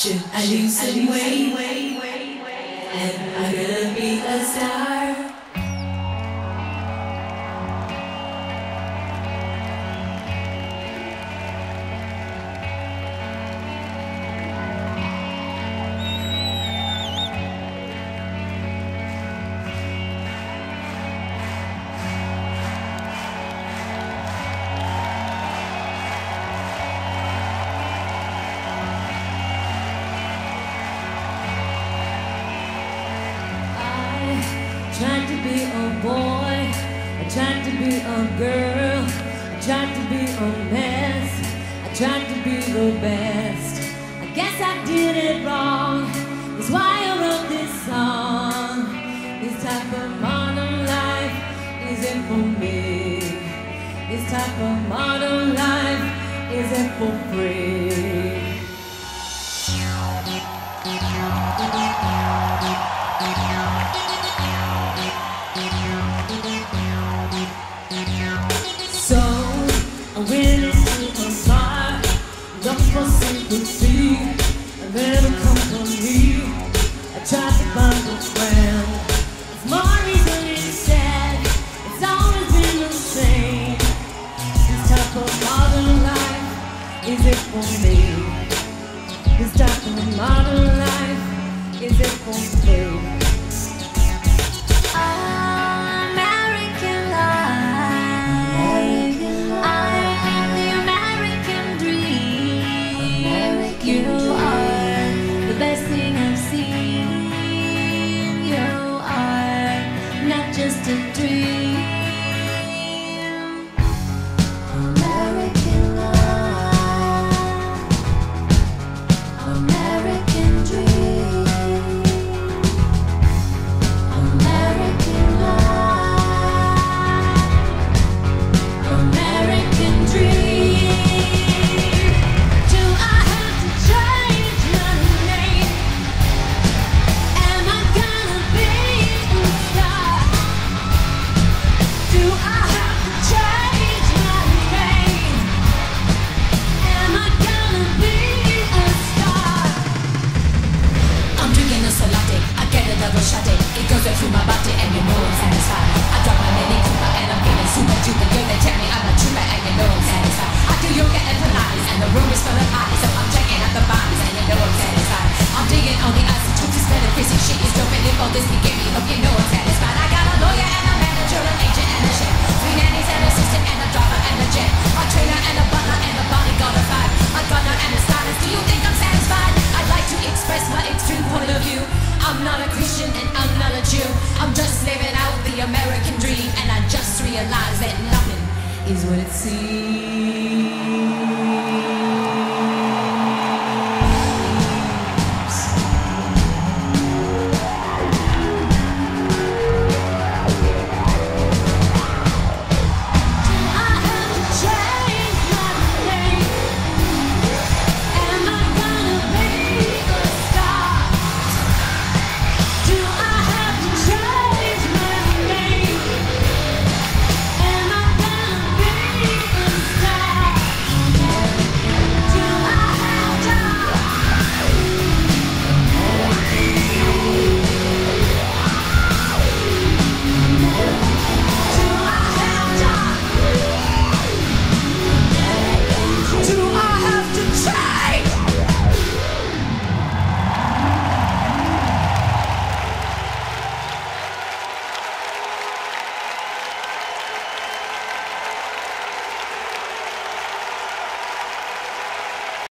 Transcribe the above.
Should I lose some weight? Am I gonna be? Tried to be a girl, I tried to be a mess, I tried to be the best. I guess I did it wrong, that's why I wrote this song. This type of modern life isn't for me. This type of modern life isn't for free. For sympathy, a little company. I tried to find a friend. It's more easily said, it's always been the same. This type of modern life is it for me? This type of modern life is it for me? Dream. Shit is jumping in for this beginning. Hope you know I'm satisfied. I got a lawyer and a manager, an agent and a chef, nannies and an assistant and a driver and a jet, a trainer and a butler and a bodyguard of five, a gunner and a stylist. Do you think I'm satisfied? I'd like to express my extreme point of view. I'm not a Christian and I'm not a Jew. I'm just living out the American dream, and I just realized that nothing is what it seems.